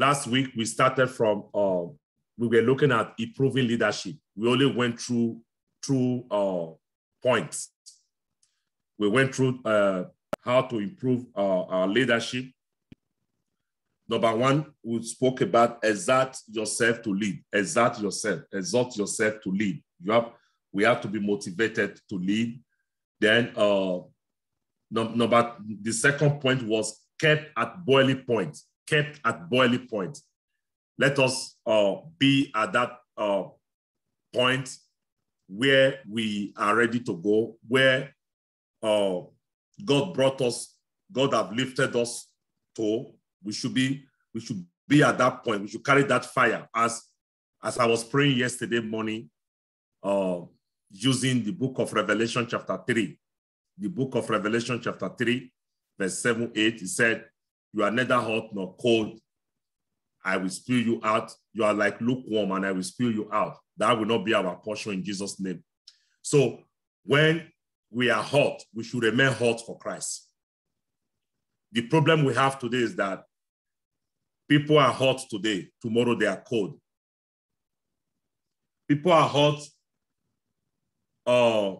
last week we started from uh, we were looking at improving leadership. We only went through through uh, points. We went through uh, how to improve uh, our leadership. Number one, we spoke about exert yourself to lead. Exert yourself. Exert yourself to lead. You have we have to be motivated to lead. Then uh, number the second point was kept at boiling point. Kept at boiling point. Let us uh, be at that uh, point where we are ready to go, where uh, God brought us, God have lifted us to. We should be, we should be at that point. We should carry that fire. As as I was praying yesterday morning, uh, using the book of Revelation, chapter 3. The book of Revelation, chapter 3, verse 7, 8, he said, You are neither hot nor cold. I will spew you out. You are like lukewarm, and I will spew you out. That will not be our portion in Jesus' name. So when we are hot, we should remain hot for Christ. The problem we have today is that people are hot today, tomorrow they are cold. People are hot uh,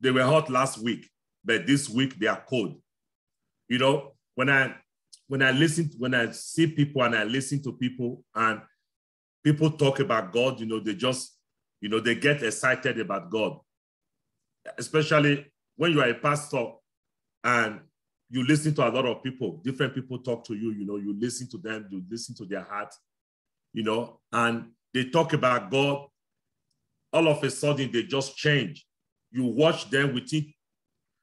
they were hot last week, but this week they are cold. You know, when I when I listen, when I see people and I listen to people and people talk about God, you know, they just, you know, they get excited about God. Especially when you are a pastor and you listen to a lot of people, different people talk to you, you know, you listen to them, you listen to their heart, you know, and they talk about God all of a sudden they just change. You watch them within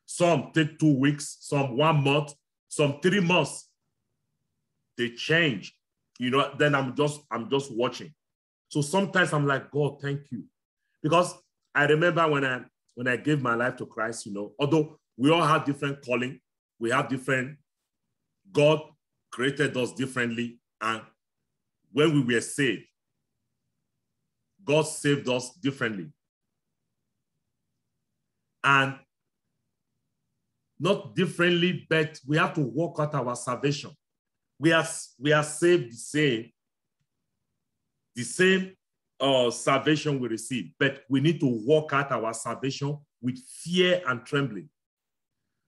some take two weeks, some one month, some three months. They change. You know, then I'm just I'm just watching. So sometimes I'm like, God, thank you. Because I remember when I when I gave my life to Christ, you know, although we all have different calling, we have different, God created us differently. And when we were saved, God saved us differently. And not differently, but we have to work out our salvation. We are, we are saved the same, the same uh, salvation we receive, but we need to work out our salvation with fear and trembling.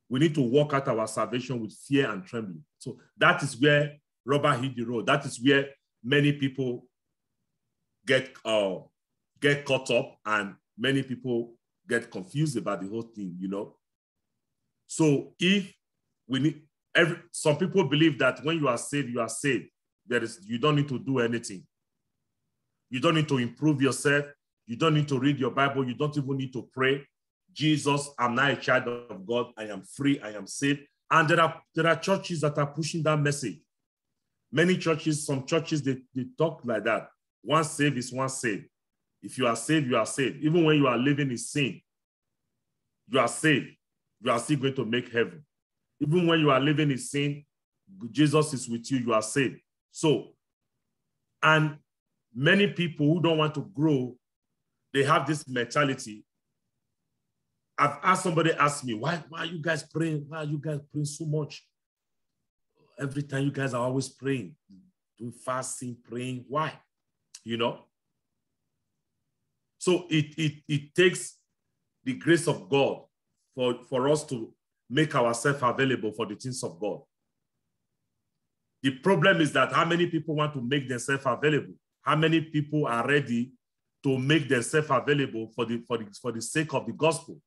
We need to work out our salvation with fear and trembling. So that is where rubber hit the road. That is where many people get uh, get caught up and many people get confused about the whole thing, you know. So if we need every some people believe that when you are saved, you are saved. There is you don't need to do anything. You don't need to improve yourself. You don't need to read your Bible. You don't even need to pray. Jesus, I'm now a child of God. I am free. I am saved. And there are there are churches that are pushing that message. Many churches, some churches, they, they talk like that. One saved is one saved. If you are saved, you are saved. Even when you are living in sin, you are saved. You are still going to make heaven. Even when you are living in sin, Jesus is with you, you are saved. So, and many people who don't want to grow, they have this mentality. I've asked somebody ask me, why, why are you guys praying? Why are you guys praying so much? Every time you guys are always praying, doing fasting, praying. Why? You know? So it, it, it takes the grace of God for, for us to make ourselves available for the things of God. The problem is that how many people want to make themselves available? How many people are ready to make themselves available for the, for, the, for the sake of the gospel?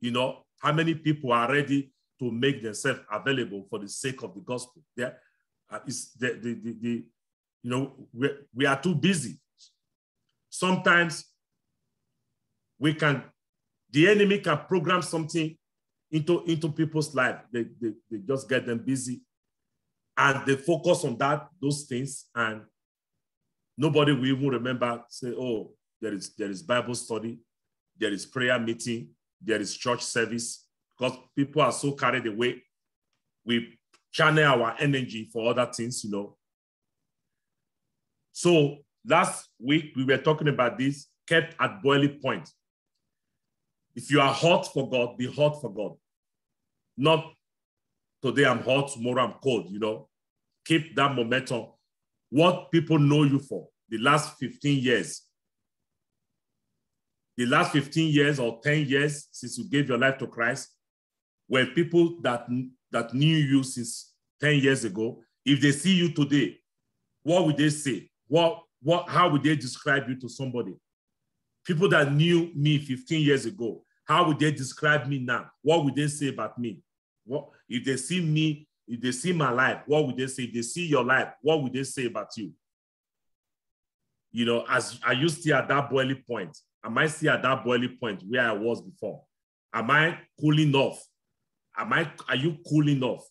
You know, how many people are ready to make themselves available for the sake of the gospel? There uh, is the, the, the, the, you know, we, we are too busy. Sometimes we can, the enemy can program something into, into people's life. They, they, they just get them busy and they focus on that, those things, and nobody will even remember, say, oh, there is, there is Bible study, there is prayer meeting, there is church service, because people are so carried away. We channel our energy for other things, you know. So last week we were talking about this, kept at boiling point. If you are hot for God, be hot for God. Not today I'm hot, tomorrow I'm cold, you know. Keep that momentum. what people know you for the last 15 years. The last 15 years or 10 years since you gave your life to Christ, were people that, that knew you since 10 years ago. If they see you today, what would they say? What, what, how would they describe you to somebody? People that knew me 15 years ago, how would they describe me now? What would they say about me? What if they see me, if they see my life, what would they say? If they see your life, what would they say about you? You know, as are you still at that boiling point? Am I still at that boiling point where I was before? Am I cooling off? Am I are you cooling off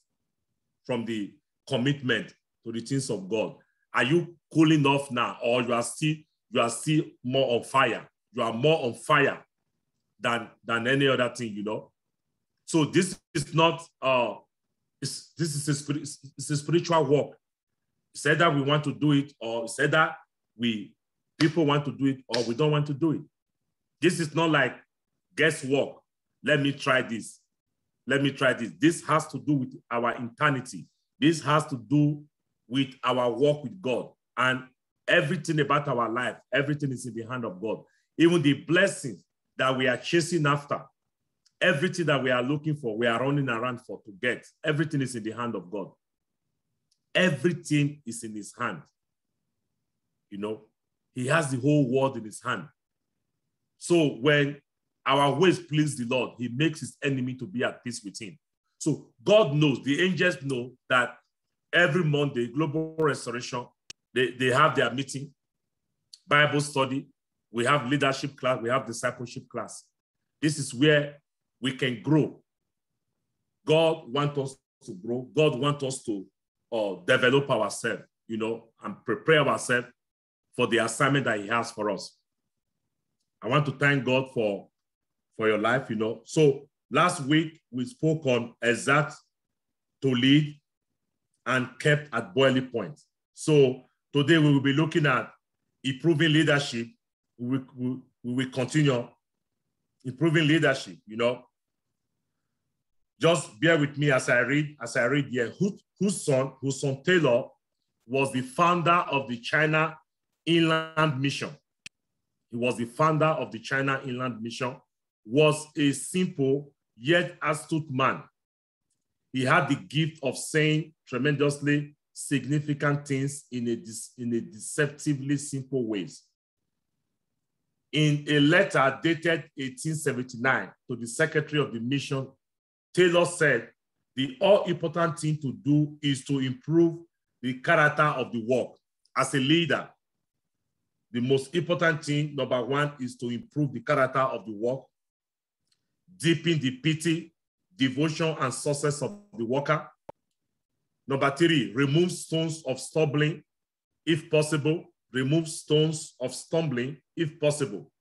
from the commitment to the things of God? Are you cooling off now, or you are still you are still more on fire? You are more on fire than than any other thing, you know. So this is not uh, it's, this is a, it's a spiritual work. It's either we want to do it, or it's either we people want to do it, or we don't want to do it. This is not like guesswork. Let me try this. Let me try this. This has to do with our eternity. This has to do with our walk with God. And everything about our life, everything is in the hand of God. Even the blessings that we are chasing after, everything that we are looking for, we are running around for to get, everything is in the hand of God. Everything is in his hand. You know, he has the whole world in his hand. So when our ways please the Lord, he makes his enemy to be at peace with him. So God knows, the angels know that every Monday, Global Restoration, they, they have their meeting, Bible study, we have leadership class, we have discipleship class. This is where we can grow. God wants us to grow. God wants us to uh, develop ourselves, you know, and prepare ourselves for the assignment that He has for us. I want to thank God for, for your life, you know. So last week we spoke on exact to lead and kept at boiling point. So today we will be looking at improving leadership. We will, we will continue improving leadership, you know. Just bear with me as I read, as I read here. Hudson, Hudson Taylor was the founder of the China Inland Mission. He was the founder of the China Inland Mission, was a simple yet astute man. He had the gift of saying tremendously significant things in a, in a deceptively simple ways. In a letter dated 1879 to the secretary of the mission, Taylor said, the all important thing to do is to improve the character of the work. As a leader, the most important thing, number one, is to improve the character of the work, deepen the pity, devotion, and success of the worker. Number three, remove stones of stumbling, if possible. Remove stones of stumbling, if possible.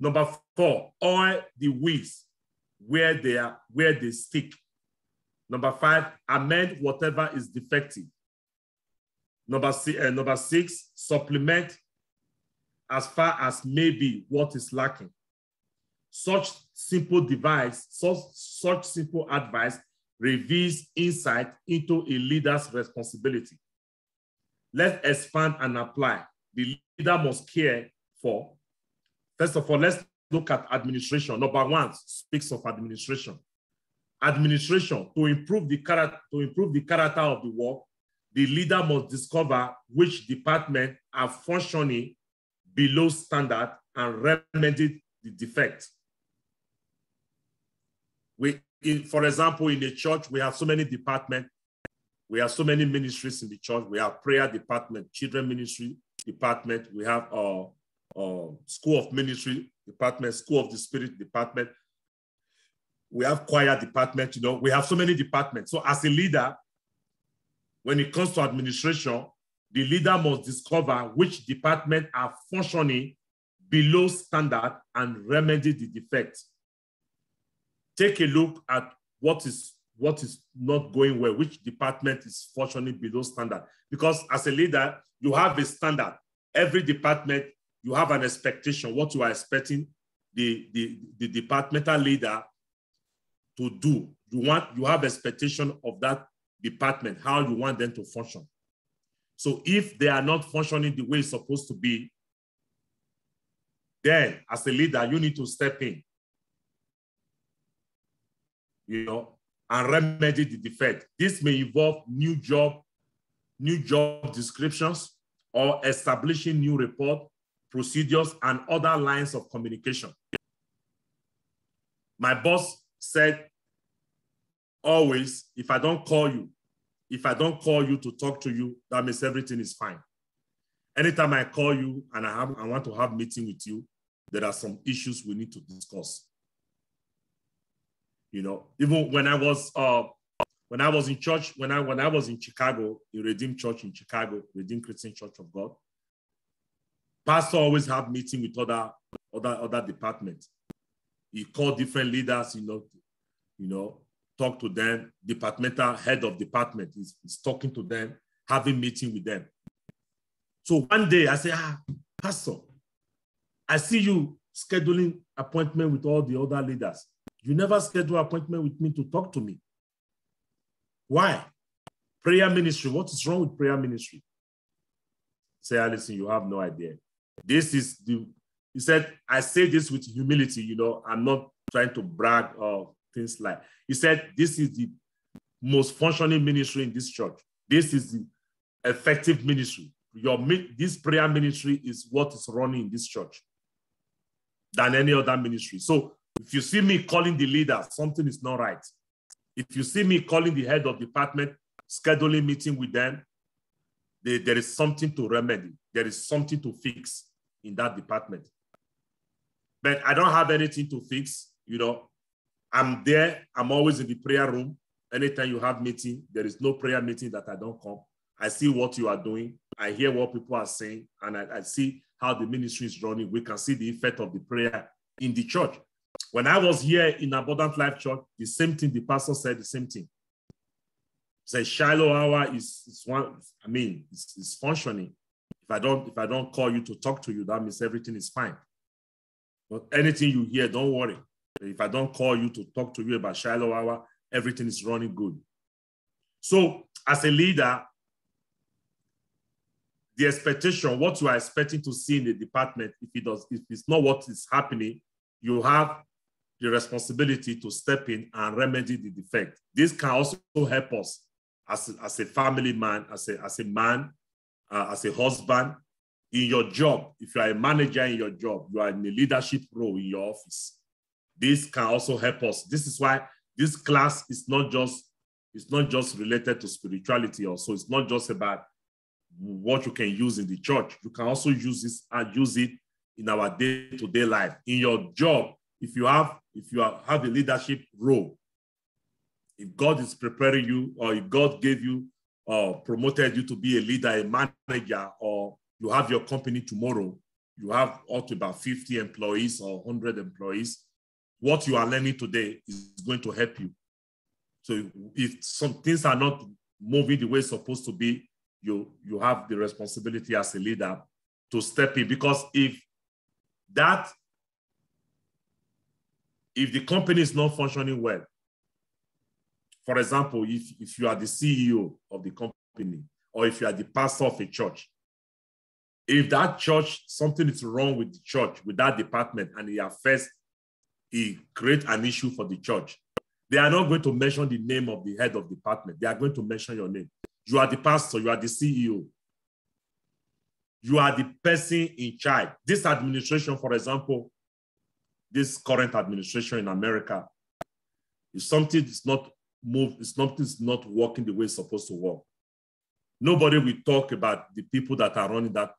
Number four, oil the weeds where they are, where they stick. Number five, amend whatever is defective. Number six, uh, number six supplement as far as maybe what is lacking. Such simple device, such, such simple advice reveals insight into a leader's responsibility. Let's expand and apply. The leader must care for. First of all, let's look at administration. Number one speaks of administration. Administration to improve the character to improve the character of the work. The leader must discover which department are functioning below standard and remedy the defect. We, in, for example, in the church, we have so many departments. We have so many ministries in the church. We have prayer department, children ministry department. We have our, uh, school of ministry department, school of the spirit department. We have choir department. You know, we have so many departments. So as a leader, when it comes to administration, the leader must discover which department are functioning below standard and remedy the defect. Take a look at what is what is not going well, which department is functioning below standard. Because as a leader, you have a standard. Every department, you have an expectation, what you are expecting the, the, the departmental leader to do. You want you have expectation of that department, how you want them to function. So if they are not functioning the way it's supposed to be, then as a leader, you need to step in, you know, and remedy the defect. This may involve new job, new job descriptions, or establishing new report procedures and other lines of communication. My boss said, always, if I don't call you, if I don't call you to talk to you, that means everything is fine. Anytime I call you and I, have, I want to have meeting with you, there are some issues we need to discuss. You know, even when I was uh, when I was in church, when I when I was in Chicago, in Redeemed Church in Chicago, Redeemed Christian Church of God, pastor always have meeting with other other other departments. He called different leaders, you know, you know, talk to them. Departmental head of department is, is talking to them, having meeting with them. So one day I say, ah, pastor, I see you scheduling appointment with all the other leaders. You never schedule appointment with me to talk to me. Why? Prayer ministry. What is wrong with prayer ministry? Say, listen, you have no idea. This is the, he said, I say this with humility, you know, I'm not trying to brag or things like, he said, this is the most functioning ministry in this church. This is the effective ministry. Your, this prayer ministry is what is running in this church than any other ministry. So if you see me calling the leader, something is not right. If you see me calling the head of department, scheduling meeting with them, they, there is something to remedy. There is something to fix in that department. But I don't have anything to fix. You know, I'm there. I'm always in the prayer room. Anytime you have meeting, there is no prayer meeting that I don't come. I see what you are doing. I hear what people are saying, and I, I see how the ministry is running. We can see the effect of the prayer in the church. When I was here in Abundant Life Church, the same thing, the pastor said the same thing. Say Shiloh hour is, is one, I mean, it's, it's functioning. If I don't, if I don't call you to talk to you, that means everything is fine. But anything you hear, don't worry. If I don't call you to talk to you about Shiloh hour, everything is running good. So as a leader, the expectation, what you are expecting to see in the department, if it does, if it's not what is happening, you have the responsibility to step in and remedy the defect. This can also help us as a, as a family man, as a, as a man, uh, as a husband, in your job. If you are a manager in your job, you are in a leadership role in your office. This can also help us. This is why this class is not just it's not just related to spirituality also. It's not just about what you can use in the church. You can also use this and use it in our day-to-day life. In your job, if you have if you have a leadership role, if God is preparing you, or if God gave you or uh, promoted you to be a leader, a manager, or you have your company tomorrow, you have up to about 50 employees or 100 employees, what you are learning today is going to help you. So if some things are not moving the way it's supposed to be, you, you have the responsibility as a leader to step in. Because if that, if the company is not functioning well, for example, if, if you are the CEO of the company, or if you are the pastor of a church, if that church, something is wrong with the church, with that department, and it affects, it creates an issue for the church, they are not going to mention the name of the head of department. They are going to mention your name. You are the pastor, you are the CEO. You are the person in charge. This administration, for example, this current administration in America, if something is not move, it's not, it's not working the way it's supposed to work. Nobody will talk about the people that are running that.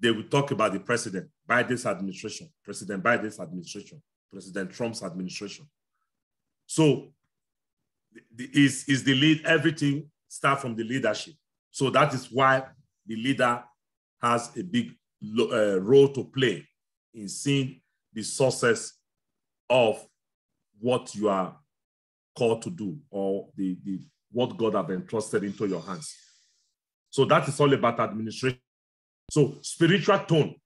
They will talk about the president, Biden's administration, President Biden's administration, President Trump's administration. So is, is the lead, everything start from the leadership. So that is why the leader has a big uh, role to play in seeing the sources of what you are called to do or the, the what God have entrusted into your hands. So that is all about administration. So spiritual tone.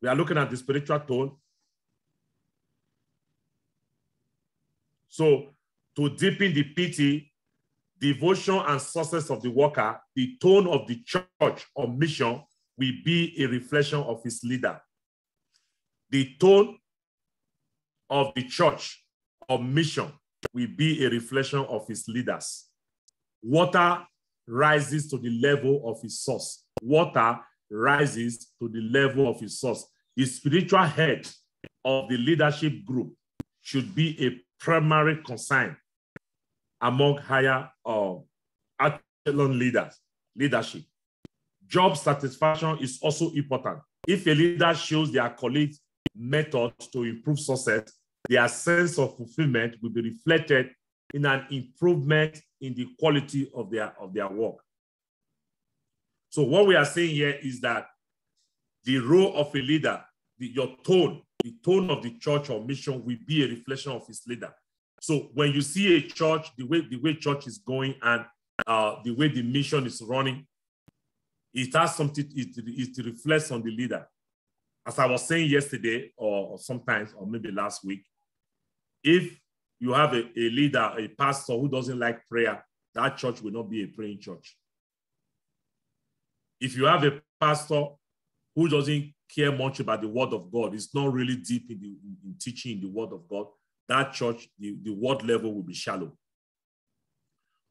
We are looking at the spiritual tone. So to deepen the pity, devotion and success of the worker, the tone of the church or mission will be a reflection of his leader. The tone of the church or mission will be a reflection of its leaders. Water rises to the level of its source. Water rises to the level of its source. The spiritual head of the leadership group should be a primary concern among higher uh, leaders, leadership. Job satisfaction is also important. If a leader shows their colleagues methods to improve success, their sense of fulfillment will be reflected in an improvement in the quality of their, of their work. So what we are saying here is that the role of a leader, the, your tone, the tone of the church or mission will be a reflection of its leader. So when you see a church, the way the way church is going and uh, the way the mission is running, it has something, it, it reflects on the leader. As I was saying yesterday, or, sometimes, or maybe last week, if you have a, a leader, a pastor who doesn't like prayer, that church will not be a praying church. If you have a pastor who doesn't care much about the word of God, it's not really deep in, the, in teaching the word of God, that church, the, the word level will be shallow.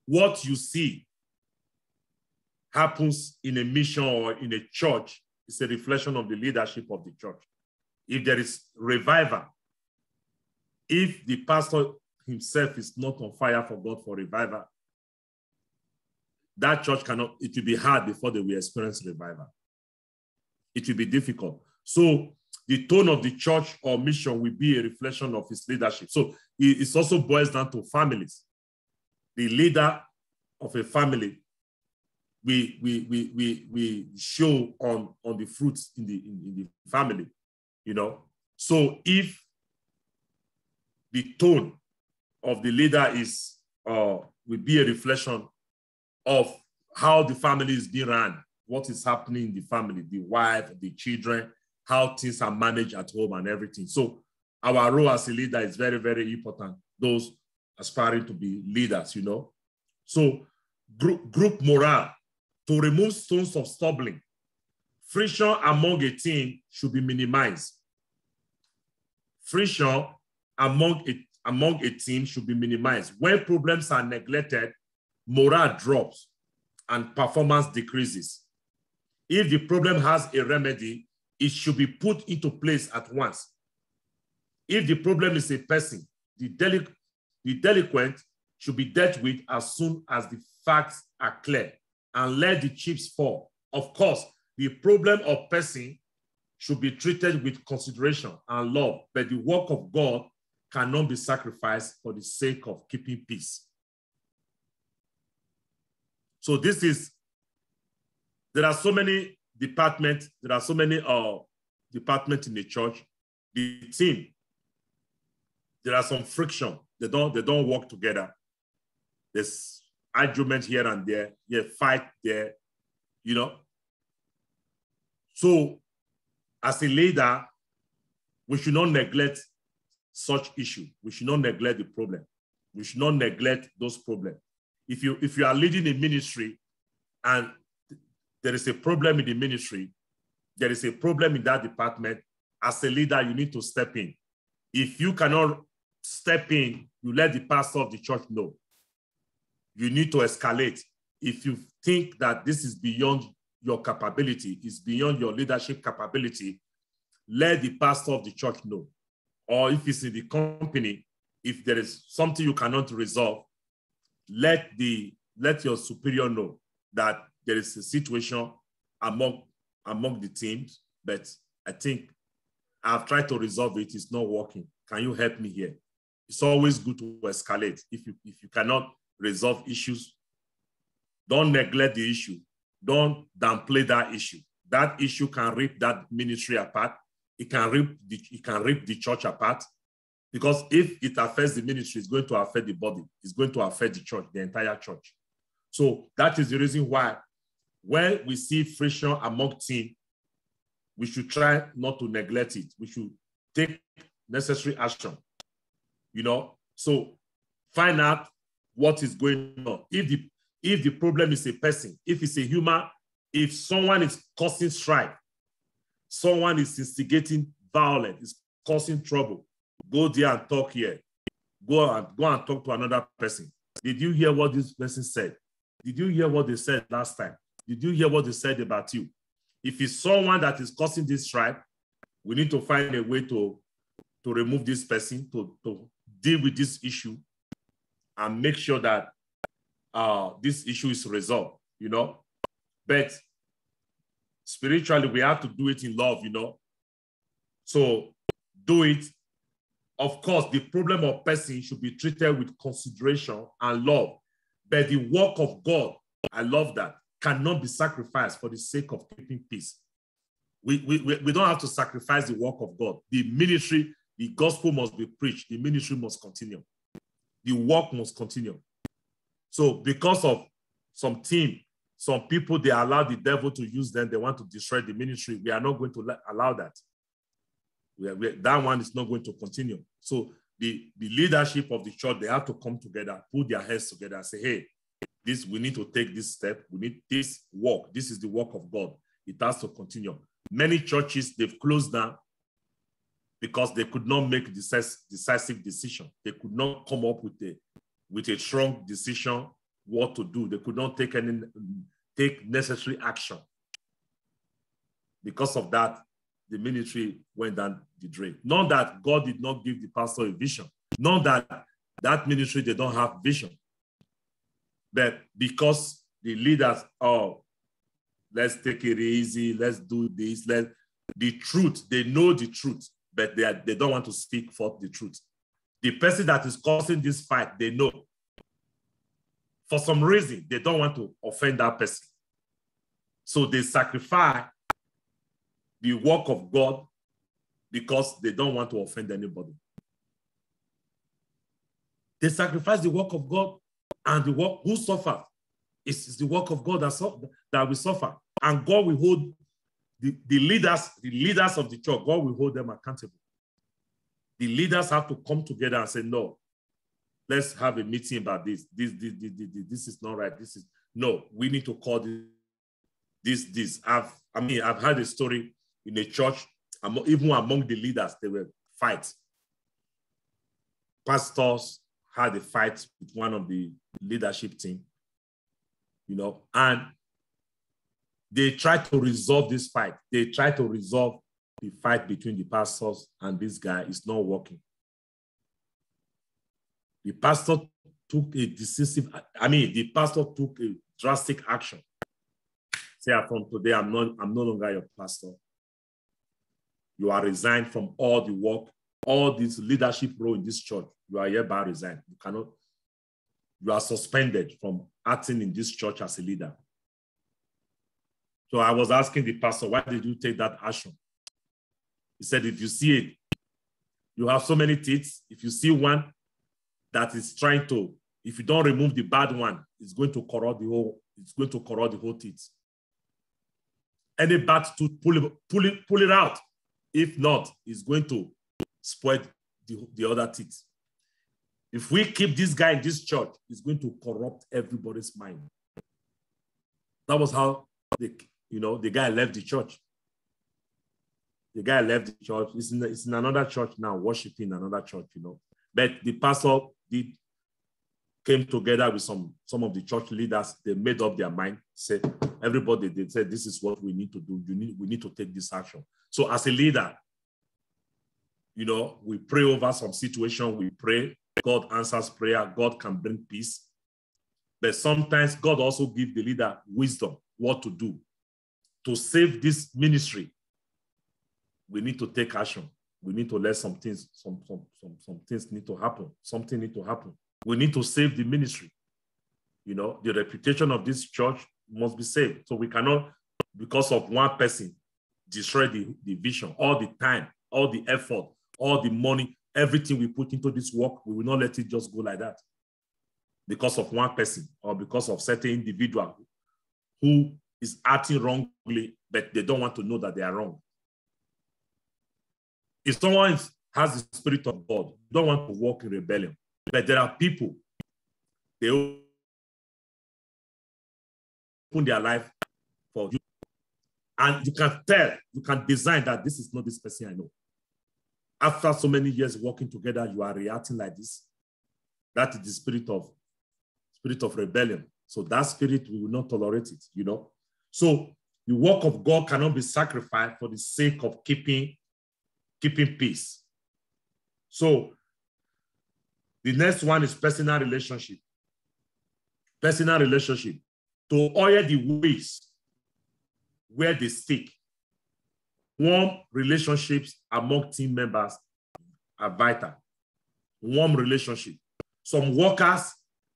What you see happens in a mission or in a church is a reflection of the leadership of the church. If there is revival, if the pastor himself is not on fire for God for revival, that church cannot, it will be hard before they will experience revival. It will be difficult. So the tone of the church or mission will be a reflection of his leadership. So it also boils down to families. The leader of a family, we, we, we, we, we show on, on the fruits in the, in, in the family, you know. So if the tone of the leader is uh, will be a reflection of how the family is being run, what is happening in the family, the wife, the children, how things are managed at home and everything. So our role as a leader is very, very important. Those aspiring to be leaders, you know. So group, group morale to remove stones of stumbling. Friction among a team should be minimized. Friction among a, among a team should be minimized. When problems are neglected, morale drops and performance decreases. If the problem has a remedy, it should be put into place at once. If the problem is a person, the, delic the delinquent should be dealt with as soon as the facts are clear and let the chips fall. Of course, the problem of person should be treated with consideration and love, but the work of God cannot be sacrificed for the sake of keeping peace. So this is, there are so many departments, there are so many uh, departments in the church. The team, there are some friction. They don't, they don't work together. There's argument here and there, yeah, fight there, you know. So as a leader, we should not neglect such issue. We should not neglect the problem. We should not neglect those problems. If you if you are leading a ministry and there is a problem in the ministry, there is a problem in that department, as a leader, you need to step in. If you cannot step in, you let the pastor of the church know. You need to escalate. If you think that this is beyond your capability, is beyond your leadership capability, let the pastor of the church know or if it's in the company, if there is something you cannot resolve, let the let your superior know that there is a situation among among the teams, but I think I've tried to resolve it. It's not working. Can you help me here? It's always good to escalate. If you if you cannot resolve issues, don't neglect the issue. Don't downplay that issue. That issue can rip that ministry apart it can rip the, it can rip the church apart. Because if it affects the ministry, it's going to affect the body. It's going to affect the church, the entire church. So that is the reason why when we see friction among team, we should try not to neglect it. We should take necessary action. You know, so find out what is going on. If the if the problem is a person, if it's a human, if someone is causing strife, someone is instigating violence, is causing trouble, go there and talk here. Go and go and talk to another person. Did you hear what this person said? Did you hear what they said last time? Did you hear what they said about you? If it's someone that is causing this strife, we need to find a way to, to remove this person, to, to deal with this issue, and make sure that uh, this issue is resolved, you know. But spiritually, we have to do it in love, you know. So do it. Of course, the problem of person should be treated with consideration and love. But the work of God, I love that, cannot be sacrificed for the sake of keeping peace. We, we, we don't have to sacrifice the work of God. The ministry, the gospel must be preached. The ministry must continue. The work must continue. So because of some team, some people, they allow the devil to use them. They want to destroy the ministry. We are not going to allow that. We are, we, that one is not going to continue. So the, the leadership of the church, they have to come together, put their heads together and say, hey, this we need to take this step. We need this work. This is the work of God. It has to continue. Many churches, they've closed down because they could not make decisive decision. They could not come up with a with a strong decision what to do. They could not take any take necessary action. Because of that, the ministry went down the drain. Not that God did not give the pastor a vision. Not that that ministry they don't have vision. But because the leaders, oh, let's take it easy, let's do this, let the truth, they know the truth, but they, are, they don't want to speak forth the truth. The person that is causing this fight, they know. For some reason, they don't want to offend that person. So they sacrifice the work of God because they don't want to offend anybody. They sacrifice the work of God and the work who suffer is the work of God that, that we suffer. And God will hold the, leaders, the leaders of the church, God will hold them accountable. The leaders have to come together and say, no, let's have a meeting about this. This, this, this, this, this is not right. This is no, we need to call this, this, this. I've, I mean, I've had a story in a church, even among the leaders, there were fights. Pastors had a fight with one of the leadership team, you know, and they tried to resolve this fight. They tried to resolve the fight between the pastors and this guy. It's not working. The pastor took a decisive, I mean, the pastor took a drastic action. Say, ah, from today, I'm not, I'm no longer your pastor. You are resigned from all the work, all this leadership role in this church. You are hereby resigned. You cannot, you are suspended from acting in this church as a leader. So I was asking the pastor, why did you take that action? He said, if you see it, you have so many teeth. If you see one that is trying to, if you don't remove the bad one, it's going to corrode the whole, it's going to corrode the whole teeth. Any bad tooth, pull it, pull it, pull it out. If not, it's going to spoil the, the other teeth. If we keep this guy in this church, it's going to corrupt everybody's mind. That was how the, you know, the guy left the church. The guy left the church. It's in, it's in another church now, worshiping another church, you know. But the pastor did came together with some some of the church leaders. They made up their mind. Said everybody. They said this is what we need to do. You need we need to take this action. So as a leader, you know, we pray over some situation. We pray. God answers prayer. God can bring peace. But sometimes God also gives the leader wisdom what to do to save this ministry, we need to take action. We need to let some things, some, some, some, some things need to happen. Something need to happen. We need to save the ministry. You know, the reputation of this church must be saved. So we cannot, because of one person, destroy the, the vision, all the time, all the effort, all the money, everything we put into this work, we will not let it just go like that because of one person or because of certain individual who is acting wrongly, but they don't want to know that they are wrong. If someone has the spirit of God, don't want to walk in rebellion, but there are people they open their life for you. And you can tell, you can design that this is not this person I know. After so many years working together, you are reacting like this. That is the spirit of spirit of rebellion. So that spirit we will not tolerate it, you know. So the work of God cannot be sacrificed for the sake of keeping keeping peace. So the next one is personal relationship. Personal relationship. To oil the ways where they stick. Warm relationships among team members are vital. Warm relationship. Some workers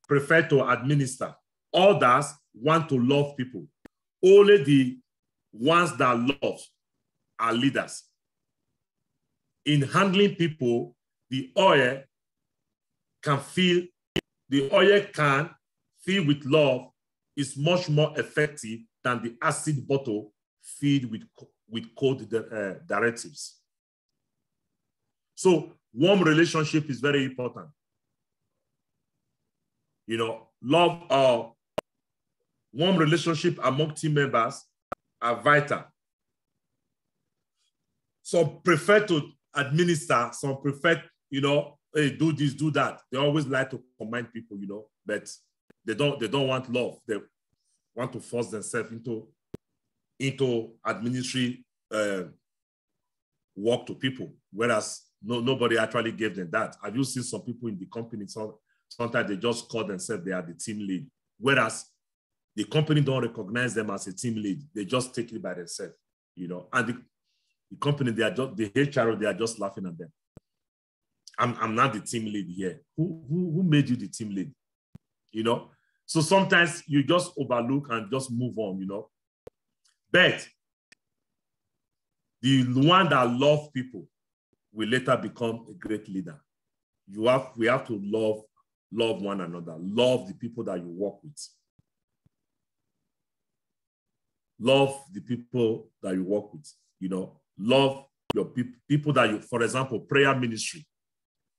prefer to administer. Others want to love people. Only the ones that love are leaders. In handling people, the oil can feel, the oil can filled with love is much more effective than the acid bottle filled with, with cold uh, directives. So warm relationship is very important. You know, love, uh, warm relationship among team members are vital. Some prefer to administer, some prefer, you know, hey, do this, do that. They always like to command people, you know, but they don't they don't want love. They want to force themselves into into administrative uh, work to people, whereas no, nobody actually gave them that. Have you seen some people in the company? So sometimes they just call themselves they are the team lead, whereas the company don't recognize them as a team lead. They just take it by themselves, you know. And the, the company, they are just the HR, they are just laughing at them. I'm, I'm not the team lead here. Who, who, who made you the team lead? You know, so sometimes you just overlook and just move on, you know. But the one that loves people will later become a great leader. You have we have to love love one another, love the people that you work with. Love the people that you work with, you know, love your pe- people that you, for example, prayer ministry.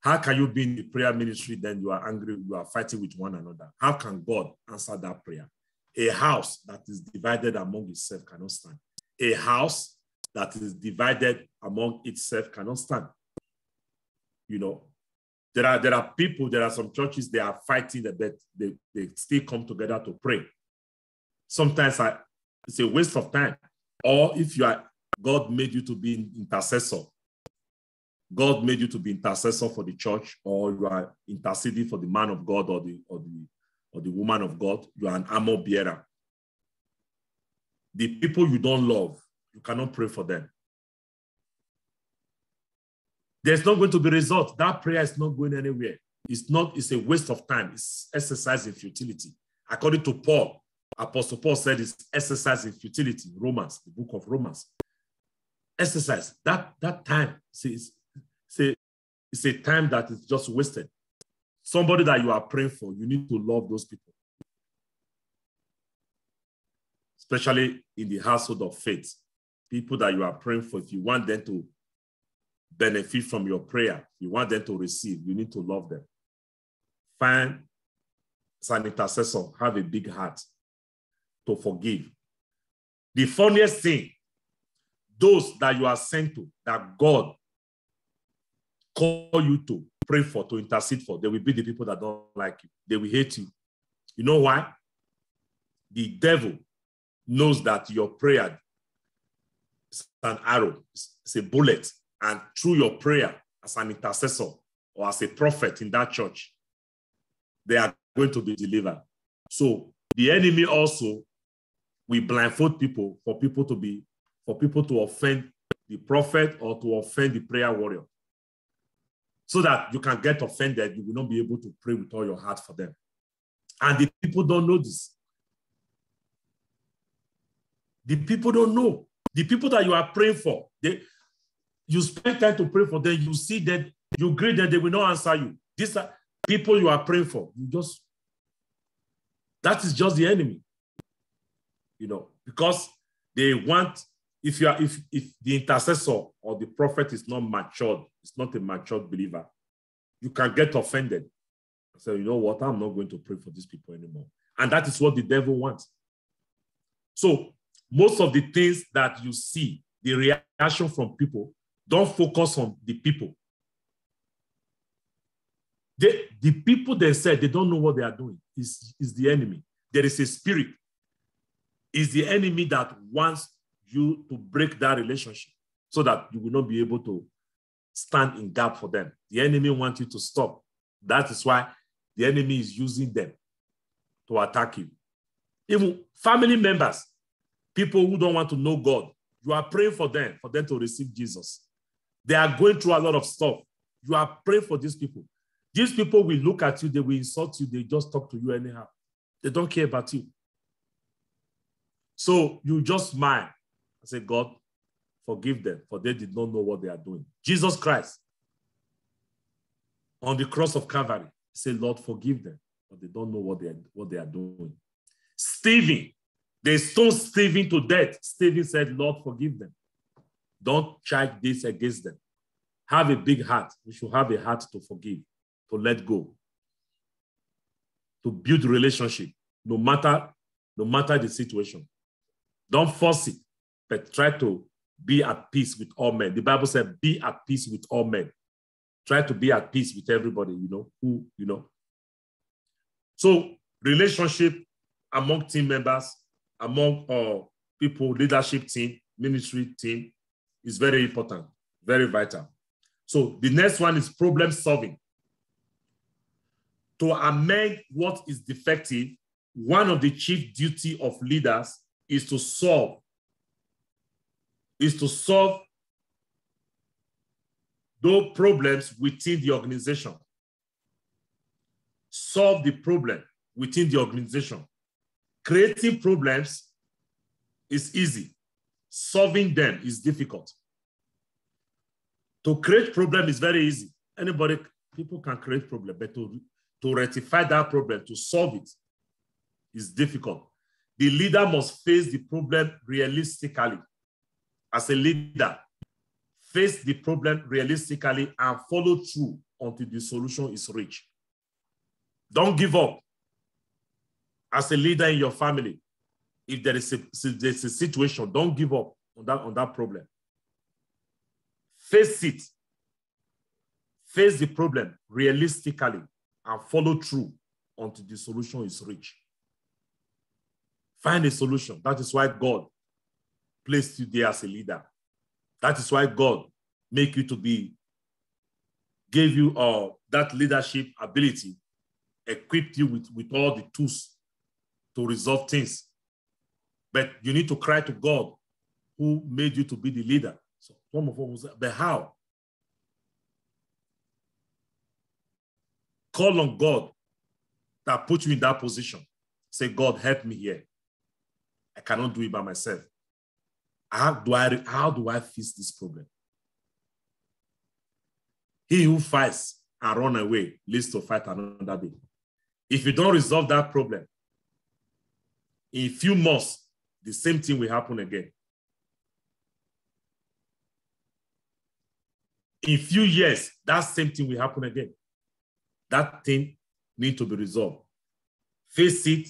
How can you be in the prayer ministry, then you are angry, you are fighting with one another? How can God answer that prayer? A house that is divided among itself cannot stand. A house that is divided among itself cannot stand. You know, there are there are people, there are some churches, they are fighting that bit, they, they still come together to pray. Sometimes I, it's a waste of time. Or if you are, God made you to be an intercessor, God made you to be intercessor for the church, or you are interceding for the man of God or the or the or the woman of God, you are an armor bearer. The people you don't love, you cannot pray for them. There's not going to be result. That prayer is not going anywhere. It's not, it's a waste of time. It's exercise in futility. According to Paul, Apostle Paul said it's exercise in futility. Romans, the book of Romans. Exercise. That that time, see, say it's a time that is just wasted. Somebody that you are praying for, you need to love those people. Especially in the household of faith. People that you are praying for, if you want them to benefit from your prayer, you want them to receive, you need to love them. Find as an intercessor, have a big heart to forgive. The funniest thing, those that you are sent to, that God call you to pray for, to intercede for, they will be the people that don't like you. They will hate you. You know why? The devil knows that your prayer is an arrow, it's a bullet. And through your prayer as an intercessor or as a prophet in that church, they are going to be delivered. So the enemy also will blindfold people for people to be, for people to offend the prophet or to offend the prayer warrior so that you can get offended, you will not be able to pray with all your heart for them. And the people don't know this. The people don't know. The people that you are praying for, they, you spend time to pray for them, you see that you agree that they will not answer you. These are people you are praying for. You just, that is just the enemy. You know, because they want if you are if if the intercessor or the prophet is not matured, it's not a matured believer, you can get offended. So you know what? I'm not going to pray for these people anymore. And that is what the devil wants. So most of the things that you see, the reaction from people, don't focus on the people. They, the people they said they don't know what they are doing is, is the enemy. There is a spirit. Is the enemy that wants you to break that relationship so that you will not be able to stand in gap for them. The enemy wants you to stop. That is why the enemy is using them to attack you. Even family members, people who don't want to know God, you are praying for them, for them to receive Jesus. They are going through a lot of stuff. You are praying for these people. These people will look at you, they will insult you, they just talk to you anyhow. They don't care about you. So you just smile and say, God, forgive them, for they did not know what they are doing. Jesus Christ, on the cross of Calvary, say, Lord, forgive them, but they don't know what they are, what they are doing. Stephen, they stoned Stephen to death. Stephen said, Lord, forgive them. Don't charge this against them. Have a big heart. We should have a heart to forgive, to let go, to build relationship, no matter, no matter the situation. Don't force it, but try to be at peace with all men. The Bible said, be at peace with all men. Try to be at peace with everybody, you know, who, you know. So relationship among team members, among uh, people, leadership team, ministry team is very important, very vital. So the next one is problem solving. To amend what is defective, one of the chief duty of leaders is to solve, is to solve those problems within the organization. Solve the problem within the organization. Creating problems is easy. Solving them is difficult. To create problem is very easy. Anybody, people can create problem, but to, to rectify that problem, to solve it, is difficult. The leader must face the problem realistically. As a leader, face the problem realistically and follow through until the solution is reached. Don't give up. As a leader in your family, if there is a, there's a situation, don't give up on that, on that problem. Face it. Face the problem realistically and follow through until the solution is reached. Find a solution. That is why God placed you there as a leader. That is why God make you to be, gave you uh, that leadership ability, equipped you with, with all the tools to resolve things. But you need to cry to God who made you to be the leader. So one of them but how? Call on God that put you in that position. Say, God, help me here. I cannot do it by myself. How do I, how do I fix this problem? He who fights and run away leads to fight another day. If you don't resolve that problem, in few months, the same thing will happen again. In few years, that same thing will happen again. That thing need to be resolved. Face it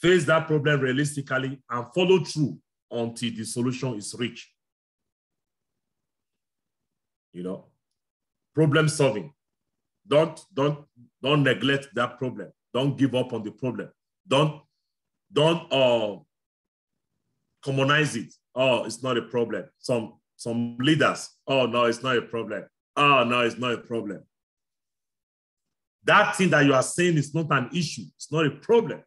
face that problem realistically, and follow through until the solution is reached. You know, problem solving. Don't, don't, don't neglect that problem. Don't give up on the problem. Don't, don't uh, commonize it. Oh, it's not a problem. Some, some leaders, oh, no, it's not a problem. Oh, no, it's not a problem. That thing that you are saying is not an issue. It's not a problem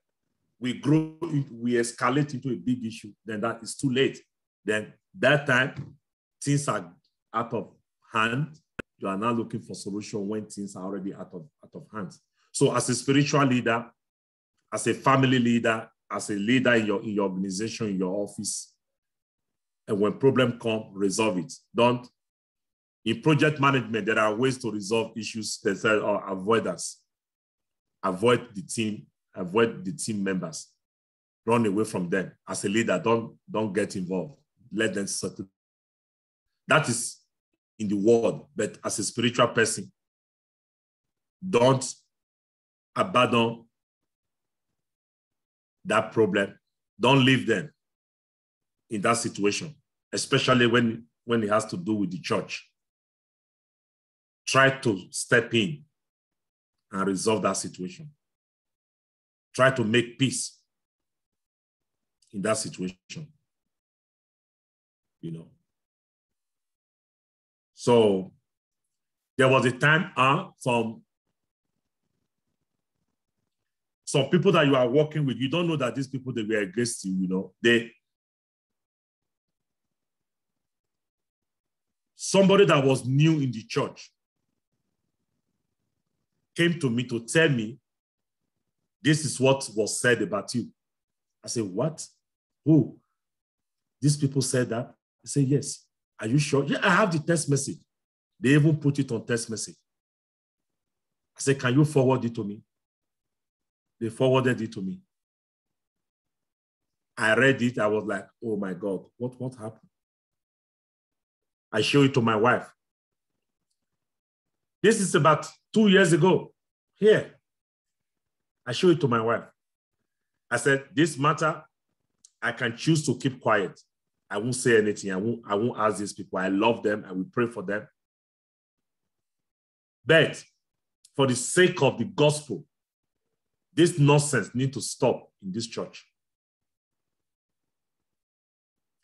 we grow, we escalate into a big issue, then that is too late. Then that time, things are out of hand. You are now looking for solution when things are already out of, out of hand. So as a spiritual leader, as a family leader, as a leader in your, in your organization, in your office, and when problem come, resolve it. Don't. In project management, there are ways to resolve issues that or oh, avoid us. Avoid the team avoid the team members, run away from them. As a leader, don't, don't get involved. Let them settle. That is in the world, but as a spiritual person, don't abandon that problem. Don't leave them in that situation, especially when, when it has to do with the church. Try to step in and resolve that situation. Try to make peace in that situation. You know. So there was a time uh, from some people that you are working with, you don't know that these people they were against you, you know. They somebody that was new in the church came to me to tell me this is what was said about you. I said, What? Who? These people said that? I said, Yes. Are you sure? Yeah, I have the text message. They even put it on text message. I said, Can you forward it to me? They forwarded it to me. I read it. I was like, oh my God, what, what happened? I showed it to my wife. This is about two years ago. Here. I showed it to my wife. I said, this matter, I can choose to keep quiet. I won't say anything. I won't, I won't ask these people. I love them. I will pray for them. But for the sake of the gospel, this nonsense need to stop in this church.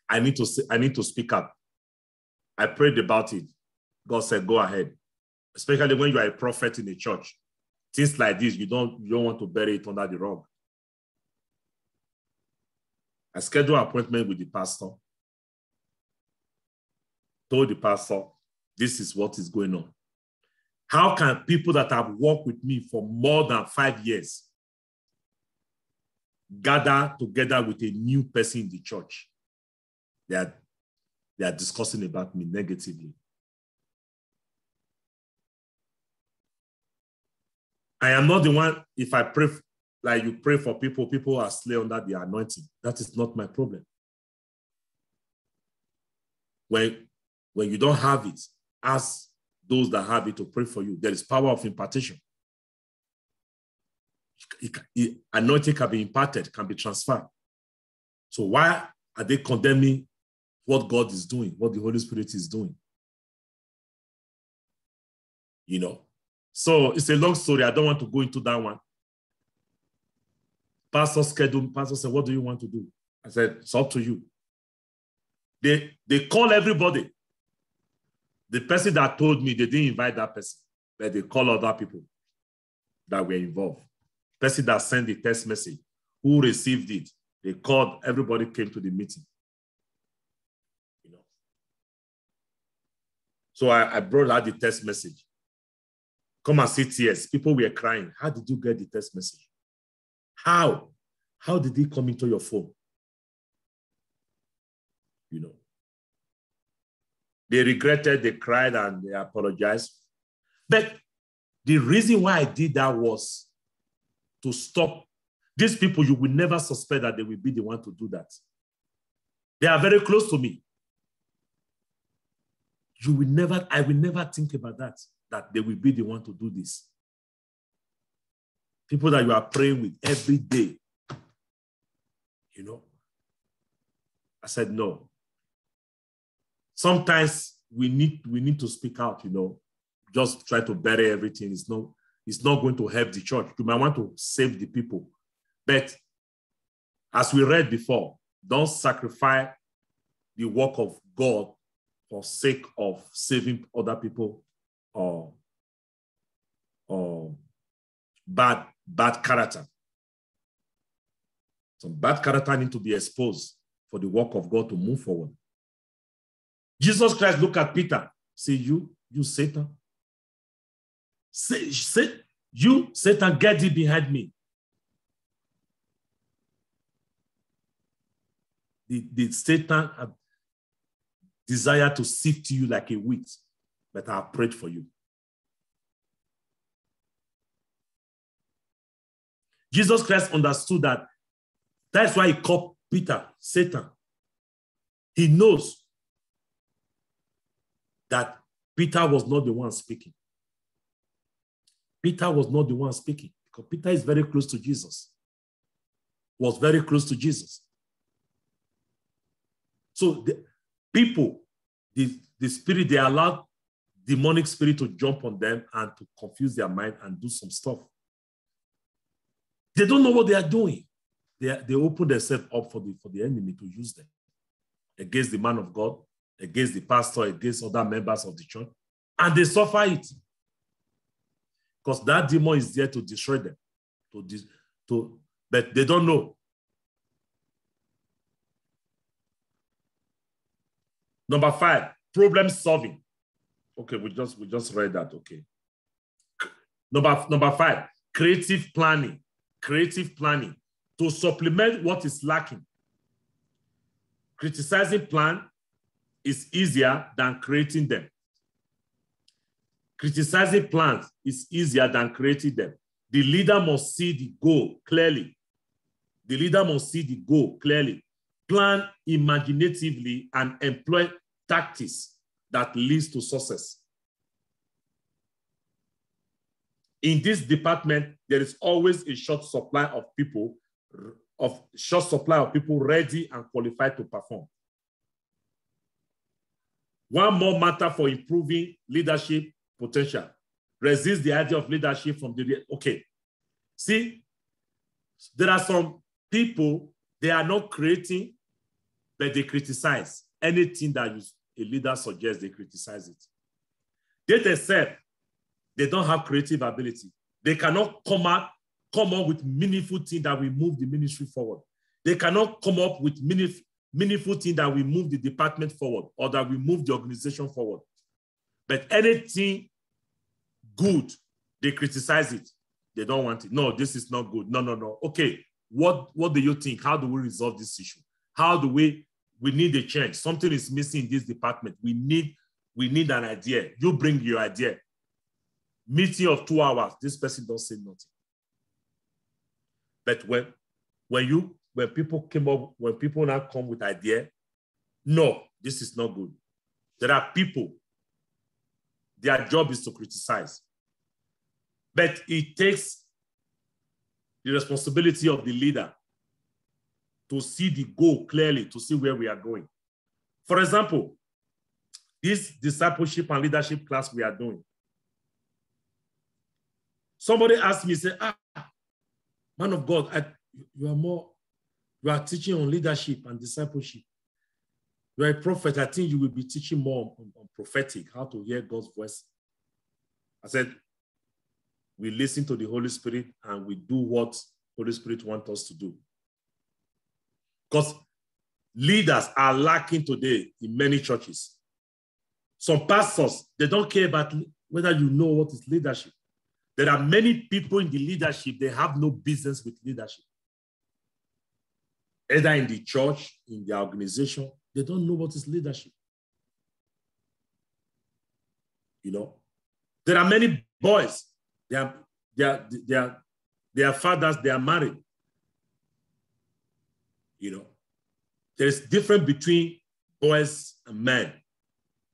I need to I need to speak up. I prayed about it. God said, go ahead. Especially when you are a prophet in a church. Things like this, you don't, you don't want to bury it under the rug. I scheduled an appointment with the pastor. Told the pastor, this is what is going on. How can people that have worked with me for more than five years gather together with a new person in the church? They are, they are discussing about me negatively. I am not the one, if I pray, like you pray for people, people are slay under the anointing. That is not my problem. When, when you don't have it, ask those that have it to pray for you. There is power of impartation. It, it, anointing can be imparted, can be transferred. So why are they condemning what God is doing, what the Holy Spirit is doing? You know, so it's a long story. I don't want to go into that one. Pastor schedule, pastor said, What do you want to do? I said, It's up to you. They they call everybody. The person that told me they didn't invite that person, but they call other people that were involved. Person that sent the text message, who received it, they called, everybody came to the meeting. You know. So I, I brought out the text message. Come and see tears. People were crying. How did you get the text message? How? How did it come into your phone? You know. They regretted, they cried, and they apologized. But the reason why I did that was to stop these people. You will never suspect that they will be the one to do that. They are very close to me. You will never, I will never think about that that they will be the one to do this. People that you are praying with every day. You know? I said, no. Sometimes we need we need to speak out, you know. Just try to bury everything. It's not, it's not going to help the church. You might want to save the people. But as we read before, don't sacrifice the work of God for sake of saving other people or, or bad, bad character. Some bad character need to be exposed for the work of God to move forward. Jesus Christ look at Peter, say, you, you Satan. Say, say, you, Satan, get thee behind me. The, the Satan desire to sift you like a wheat but I have prayed for you. Jesus Christ understood that. That's why he called Peter Satan. He knows that Peter was not the one speaking. Peter was not the one speaking Because Peter is very close to Jesus, was very close to Jesus. So the people, the, the spirit, they allowed demonic spirit to jump on them and to confuse their mind and do some stuff. They don't know what they are doing. They, they open themselves up for the, for the enemy to use them against the man of God, against the pastor, against other members of the church, and they suffer it. Because that demon is there to destroy them, to, to, but they don't know. Number five, problem solving. Okay, we just we just read that. Okay. Number number five, creative planning. Creative planning to supplement what is lacking. Criticizing plan is easier than creating them. Criticizing plans is easier than creating them. The leader must see the goal clearly. The leader must see the goal clearly. Plan imaginatively and employ tactics that leads to success. In this department, there is always a short supply of people, of short supply of people ready and qualified to perform. One more matter for improving leadership potential. Resist the idea of leadership from the, okay. See, there are some people, they are not creating, but they criticize anything that a leader suggests, they criticize it. They themselves, they don't have creative ability. They cannot come out, come up with meaningful things that will move the ministry forward. They cannot come up with meaningful, meaningful things that will move the department forward or that will move the organization forward. But anything good, they criticize it. They don't want it. No, this is not good. No, no, no. Okay, what, what do you think? How do we resolve this issue? How do we, we need a change. Something is missing in this department. We need, we need an idea. You bring your idea. Meeting of two hours, this person don't say nothing. But when, when you, when people came up, when people now come with idea, no, this is not good. There are people, their job is to criticize. But it takes the responsibility of the leader to see the goal clearly, to see where we are going. For example, this discipleship and leadership class we are doing. Somebody asked me, say, ah, man of God, I, you are more, you are teaching on leadership and discipleship. You are a prophet. I think you will be teaching more on, on prophetic, how to hear God's voice. I said, we listen to the Holy Spirit and we do what Holy Spirit wants us to do. Because leaders are lacking today in many churches. Some pastors, they don't care about whether you know what is leadership. There are many people in the leadership, they have no business with leadership. Either in the church, in their organization, they don't know what is leadership. You know, there are many boys they are, they are, they are, they are fathers, they are married. You know, there's difference between boys and men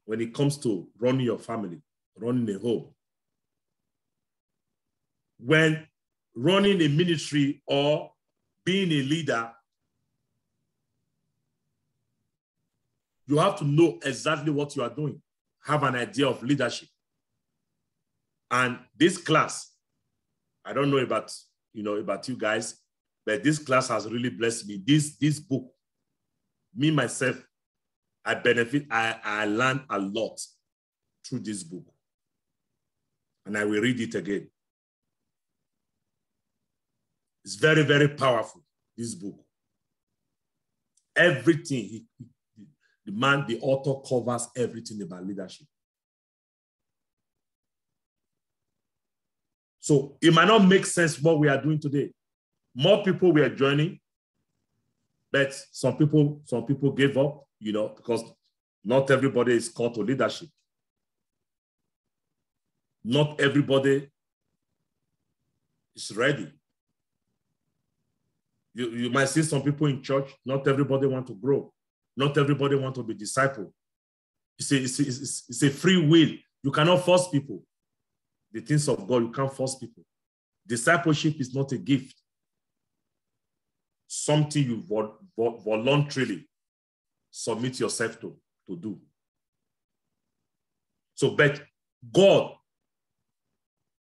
when it comes to running your family, running a home. When running a ministry or being a leader, you have to know exactly what you are doing, have an idea of leadership. And this class, I don't know about, you know, about you guys, but this class has really blessed me. This, this book, me, myself, I benefit, I, I learned a lot through this book. And I will read it again. It's very, very powerful, this book. Everything, he, the man, the author covers everything about leadership. So it might not make sense what we are doing today. More people were joining, but some people, some people gave up, you know, because not everybody is called to leadership. Not everybody is ready. You, you might see some people in church, not everybody want to grow. Not everybody want to be disciple. It's a, it's, a, it's a free will. You cannot force people the things of God. You can't force people. Discipleship is not a gift, something you vol- vol- voluntarily submit yourself to, to do. So, but God,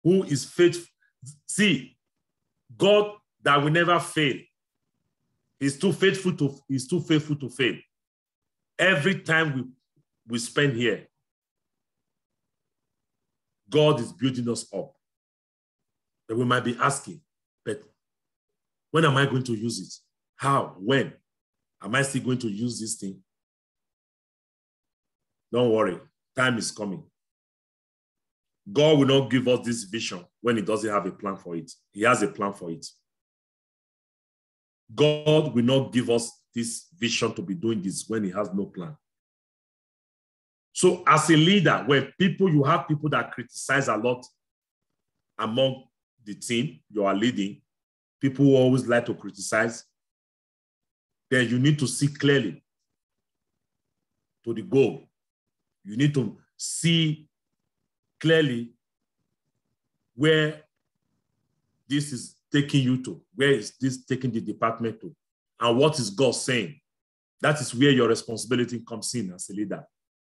who is faithful, see, God that will never fail, is too faithful to is too faithful to fail. Every time we, we spend here, God is building us up. That we might be asking, when am I going to use it? How? When? Am I still going to use this thing? Don't worry, time is coming. God will not give us this vision when He doesn't have a plan for it. He has a plan for it. God will not give us this vision to be doing this when He has no plan. So, as a leader, when people you have people that criticize a lot among the team you are leading, people who always like to criticize, then you need to see clearly to the goal. You need to see clearly where this is taking you to, where is this taking the department to, and what is God saying. That is where your responsibility comes in as a leader.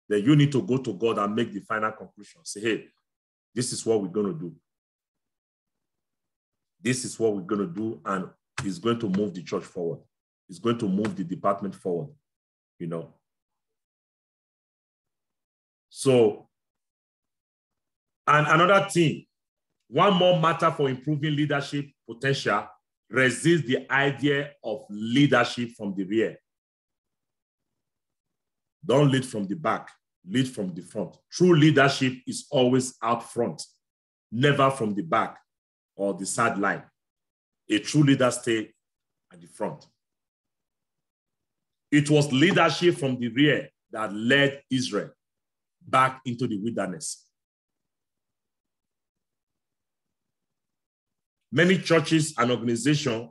Then you need to go to God and make the final conclusion. Say, hey, this is what we're going to do. This is what we're going to do, and it's going to move the church forward. It's going to move the department forward, you know. So, and another thing, one more matter for improving leadership potential resist the idea of leadership from the rear. Don't lead from the back, lead from the front. True leadership is always out front, never from the back or the sad sideline. A true leader stays at the front. It was leadership from the rear that led Israel back into the wilderness. Many churches and organizations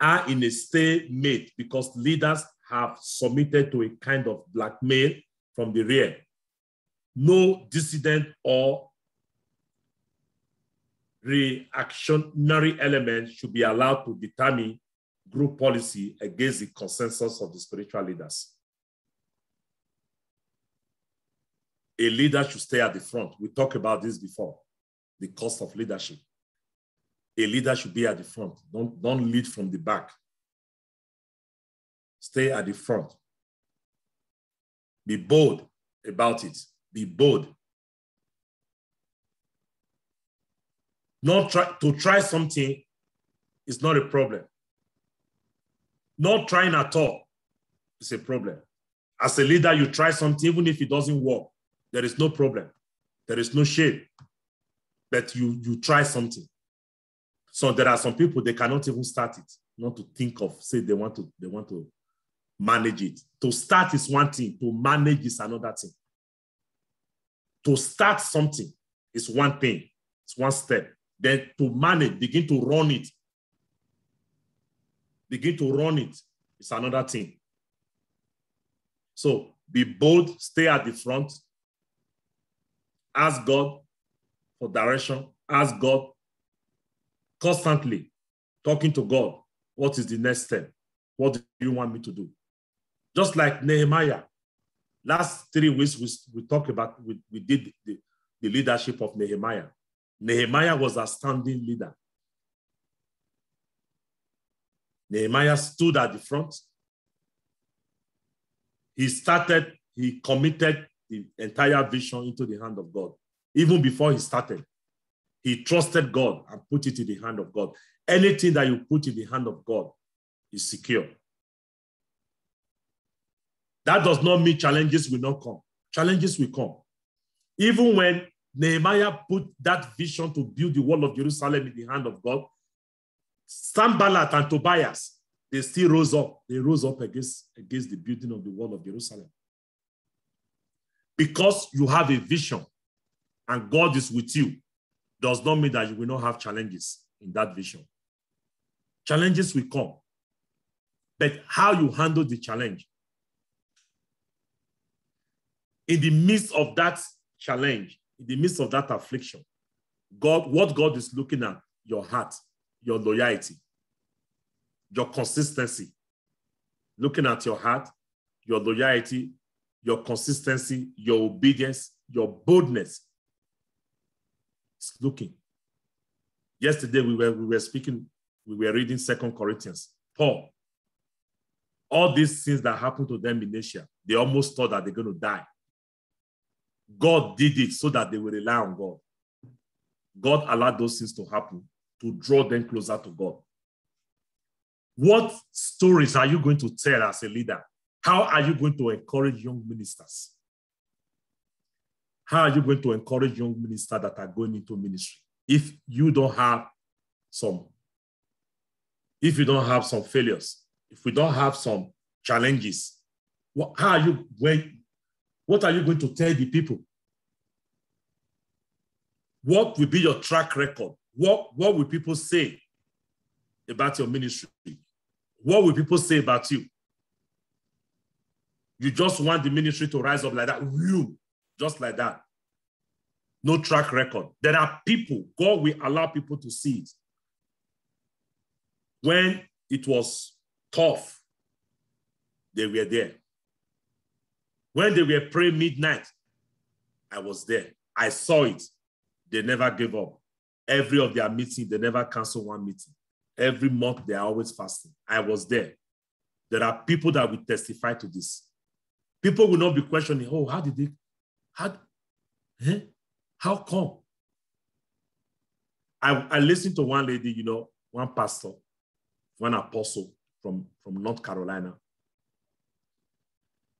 are in a stalemate because leaders have submitted to a kind of blackmail from the rear. No dissident or reactionary elements should be allowed to determine group policy against the consensus of the spiritual leaders. A leader should stay at the front. We talked about this before, the cost of leadership. A leader should be at the front. Don't, don't lead from the back. Stay at the front. Be bold about it. Be bold. Not try to try something is not a problem. Not trying at all is a problem. As a leader, you try something, even if it doesn't work, there is no problem. There is no shame. But you, you try something. So there are some people they cannot even start it, not to think of, say they want to, they want to manage it. To start is one thing, to manage is another thing. To start something is one thing, it's one step. Then to manage, begin to run it. Begin to run it is another thing. So be bold, stay at the front, ask God for direction, ask God constantly, talking to God. What is the next step? What do you want me to do? Just like Nehemiah. Last three weeks, we, we talked about, we, we did the, the leadership of Nehemiah. Nehemiah was a standing leader. Nehemiah stood at the front. He started, he committed the entire vision into the hand of God. Even before he started, he trusted God and put it in the hand of God. Anything that you put in the hand of God is secure. That does not mean challenges will not come. Challenges will come. Even when Nehemiah put that vision to build the wall of Jerusalem in the hand of God, Sanballat and Tobias, they still rose up. They rose up against, against the building of the wall of Jerusalem. Because you have a vision and God is with you, does not mean that you will not have challenges in that vision. Challenges will come. But how you handle the challenge in the midst of that challenge, in the midst of that affliction, God, what God is looking at your heart, your loyalty, your consistency. Looking at your heart, your loyalty, your consistency, your obedience, your boldness. It's looking. Yesterday we were, we were speaking, we were reading Second Corinthians. Paul, all these things that happened to them in Asia, they almost thought that they're going to die. God did it so that they will rely on God. God allowed those things to happen to draw them closer to God. What stories are you going to tell as a leader? How are you going to encourage young ministers? How are you going to encourage young ministers that are going into ministry if you don't have some, if you don't have some failures, if we don't have some challenges? What, how are you when, what are you going to tell the people? What will be your track record? What, what will people say about your ministry? What will people say about you? You just want the ministry to rise up like that, you, just like that. No track record. There are people, God will allow people to see it. When it was tough, they were there. When they were praying midnight, I was there. I saw it. They never gave up. Every of their meeting, they never cancel one meeting. Every month, they are always fasting. I was there. There are people that will testify to this. People will not be questioning, oh, how did they, how, eh? how come? I, I listened to one lady, you know, one pastor, one apostle from, from North Carolina.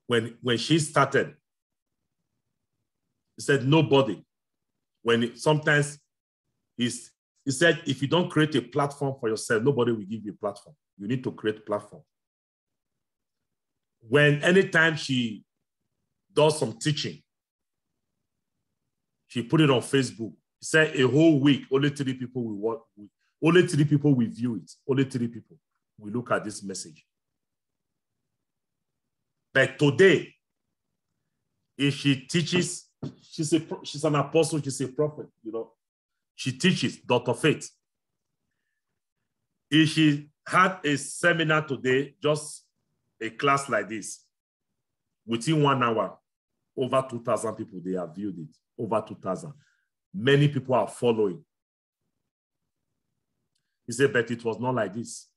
When, when she started, he said, nobody. When it, sometimes he's, he said, if you don't create a platform for yourself, nobody will give you a platform. You need to create platform. When anytime she does some teaching, she put it on Facebook. He said a whole week, only three people will watch, only three people will view it. Only three people will look at this message. But today, if she teaches, she's a she's an apostle, she's a prophet, you know. She teaches Dr. Faith. If she had a seminar today, just a class like this, within one hour, over 2,000 people, they have viewed it. Over 2,000. Many people are following. He said, but it was not like this.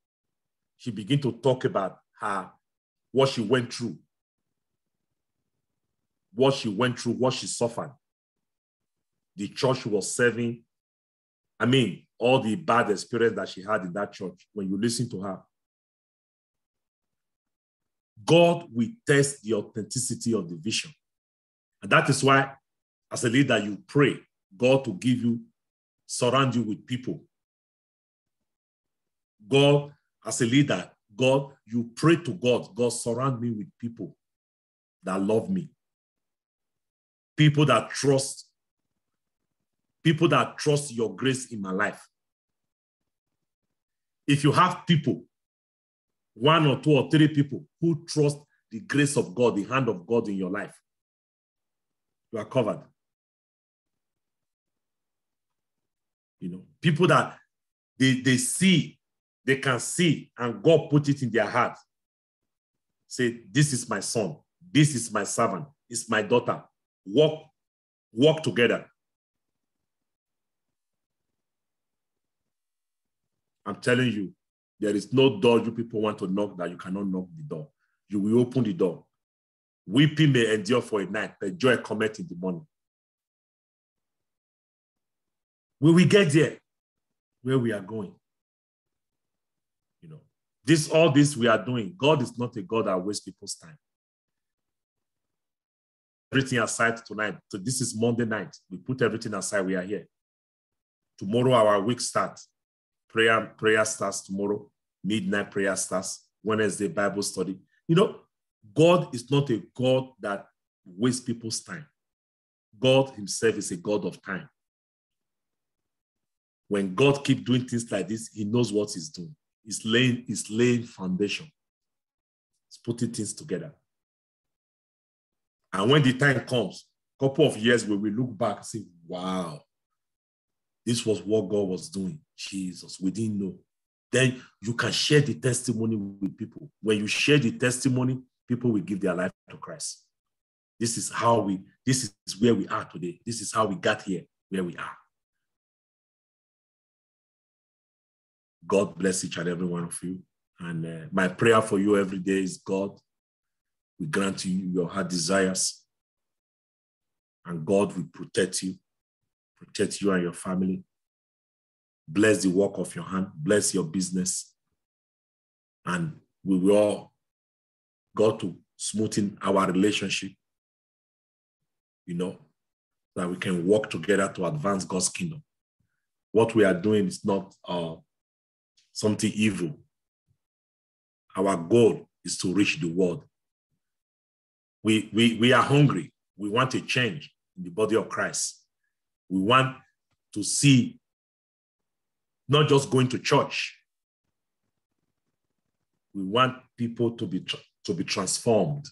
She began to talk about her, what she went through, what she went through, what she suffered. The church was serving. I mean, all the bad experience that she had in that church, when you listen to her, God will test the authenticity of the vision. And that is why, as a leader, you pray God to give you, surround you with people. God, as a leader, God, you pray to God, God, surround me with people that love me, people that trust, people that trust your grace in my life. If you have people, one or two or three people who trust the grace of God, the hand of God in your life, you are covered. You know, people that they, they see, they can see, and God put it in their heart. Say, This is my son, this is my servant, it's my daughter. Walk, walk together. I'm telling you, there is no door you people want to knock that you cannot knock the door. You will open the door. Weeping may endure for a night, but joy cometh in the morning. When we get there, where we are going, you know, this all this we are doing, God is not a God that wastes people's time. Everything aside tonight. So this is Monday night. We put everything aside. We are here. Tomorrow our week starts. Prayer prayer starts tomorrow. Midnight prayer starts. Wednesday Bible study. You know, God is not a God that wastes people's time. God himself is a God of time. When God keep doing things like this, he knows what he's doing. He's laying, he's laying foundation. He's putting things together. And when the time comes, a couple of years where we look back and say, wow, This was what God was doing. Jesus, we didn't know. Then you can share the testimony with people. When you share the testimony, people will give their life to Christ. This is how we, this is where we are today. This is how we got here, where we are. God bless each and every one of you. And uh, my prayer for you every day is God, we grant you your heart desires. And God will protect you, protect you and your family. Bless the work of your hand, bless your business. And we will all go to smoothing our relationship, you know, that we can work together to advance God's kingdom. What we are doing is not uh, something evil. Our goal is to reach the world. We, we, we are hungry. We want a change in the body of Christ. We want to see not just going to church. We want people to be, to be transformed.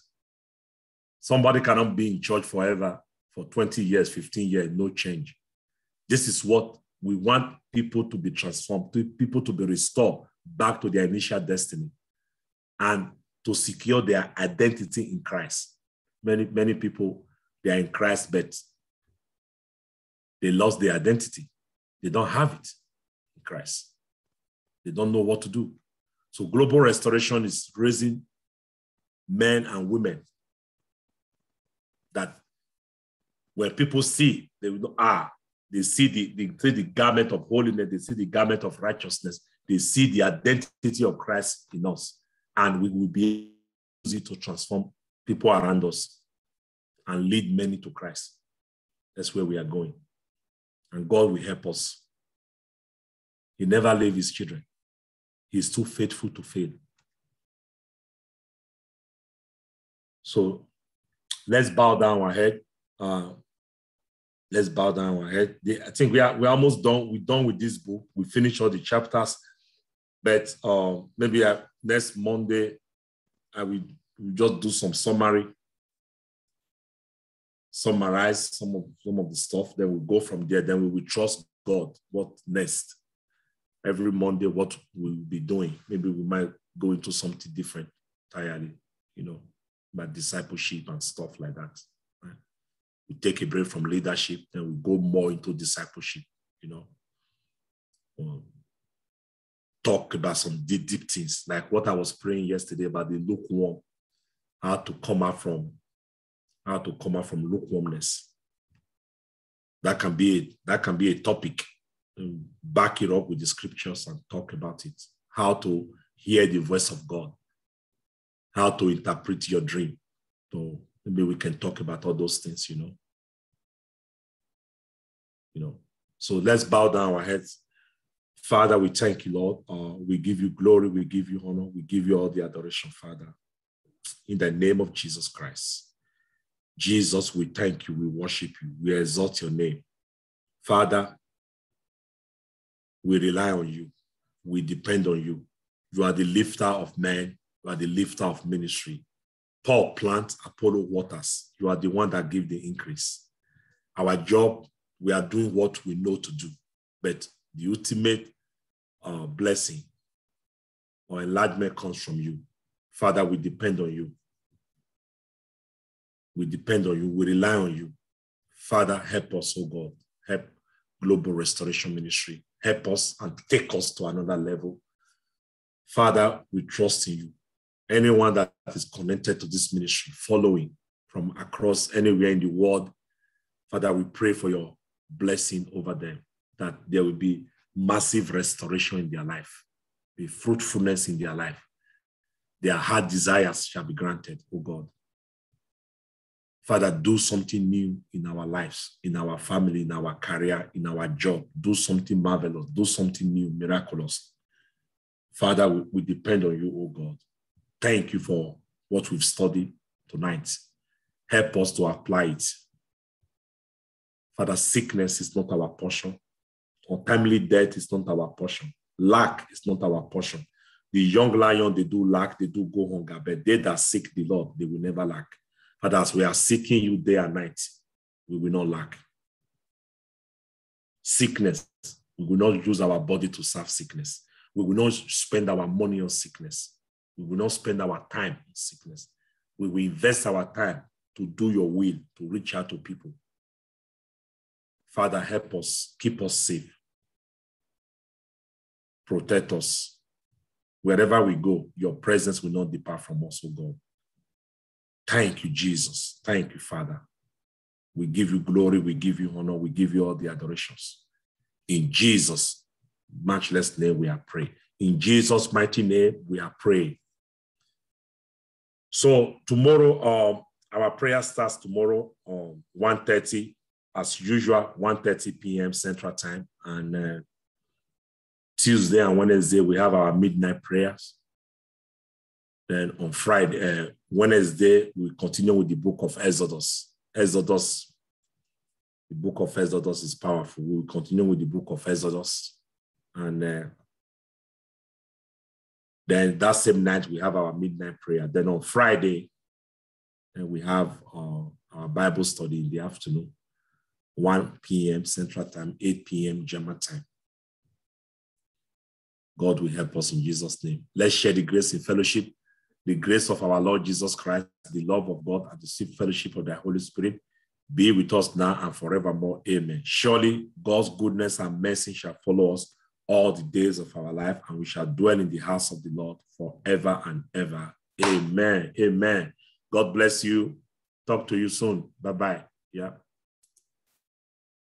Somebody cannot be in church forever for 20 years, 15 years, no change. This is what we want people to be transformed, people to be restored back to their initial destiny and to secure their identity in Christ. Many, many people, they are in Christ, but they lost their identity. They don't have it in Christ. They don't know what to do. So global restoration is raising men and women that when people see, they will know, ah, they see the, they see the garment of holiness, they see the garment of righteousness, they see the identity of Christ in us, and we will be able to transform people around us and lead many to Christ. That's where we are going. And God will help us. He never leaves his children. He's too faithful to fail. So let's bow down our head. Uh, let's bow down our head. I think we are we're almost done. We're done with this book. We finished all the chapters, but uh, maybe uh, next Monday I will just do some summary, summarize some of some of the stuff. Then we'll go from there. Then we will trust God. What next? Every Monday, what we'll be doing. Maybe we might go into something different entirely. You know, about discipleship and stuff like that we take a break from leadership, then we go more into discipleship, you know. Um, talk about some deep, deep things, like what I was praying yesterday about the lukewarm, how to come out from, how to come out from lukewarmness. That can be a, that can be a topic. Back it up with the scriptures and talk about it. How to hear the voice of God. How to interpret your dream. So maybe we can talk about all those things, you know. You know, so let's bow down our heads. Father, we thank you, Lord. Uh, we give you glory, we give you honor, we give you all the adoration, Father. In the name of Jesus Christ. Jesus, we thank you, we worship you, we exalt your name. Father, we rely on you, we depend on you. You are the lifter of men, you are the lifter of ministry. Paul plants, Apollo waters. You are the one that give the increase. Our job, we are doing what we know to do. But the ultimate uh, blessing or enlargement comes from you. Father, we depend on you. We depend on you. We rely on you. Father, help us, oh God. Help Global Restoration Ministry. Help us and take us to another level. Father, we trust in you anyone that is connected to this ministry, following from across anywhere in the world, Father, we pray for your blessing over them, that there will be massive restoration in their life, be fruitfulness in their life. Their heart desires shall be granted, O God. Father, do something new in our lives, in our family, in our career, in our job. Do something marvelous, do something new, miraculous. Father, we, we depend on you, O God. Thank you for what we've studied tonight. Help us to apply it. Father, sickness is not our portion. Untimely death is not our portion. Lack is not our portion. The young lion, they do lack, they do go hunger, but they that seek the Lord, they will never lack. Father, as we are seeking you day and night, we will not lack. sickness. We will not use our body to serve sickness. We will not spend our money on sickness. We will not spend our time in sickness. We will invest our time to do your will, to reach out to people. Father, help us, keep us safe, protect us. Wherever we go, your presence will not depart from us, oh God. Thank you, Jesus. Thank you, Father. We give you glory, we give you honor, we give you all the adorations. In Jesus' matchless name, we are praying. In Jesus' mighty name, we are praying. So tomorrow, um, our prayer starts tomorrow on 1.30, as usual, 1.30 p.m. Central Time. And uh, Tuesday and Wednesday, we have our midnight prayers. Then on Friday, uh, Wednesday, we continue with the book of Exodus. Exodus, the book of Exodus is powerful. We'll continue with the book of Exodus. And uh, then that same night, we have our midnight prayer. Then on Friday, and we have uh, our Bible study in the afternoon, 1 p.m. Central Time, 8 p.m. German time. God will help us in Jesus' name. Let's share the grace in fellowship, the grace of our Lord Jesus Christ, the love of God, and the sweet fellowship of the Holy Spirit be with us now and forevermore. Amen. Surely God's goodness and mercy shall follow us all the days of our life, and we shall dwell in the house of the Lord forever and ever. Amen. Amen. God bless you. Talk to you soon. Bye bye. Yeah.